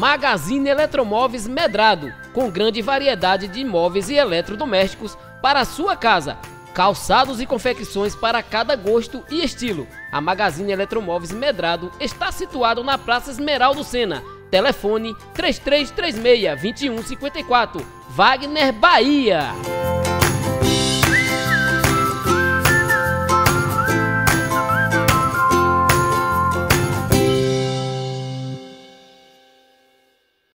Magazine Eletromóveis Medrado, com grande variedade de imóveis e eletrodomésticos para a sua casa. Calçados e confecções para cada gosto e estilo. A Magazine Eletromóveis Medrado está situado na Praça Esmeraldo Sena. Telefone 3336 2154. Wagner Bahia.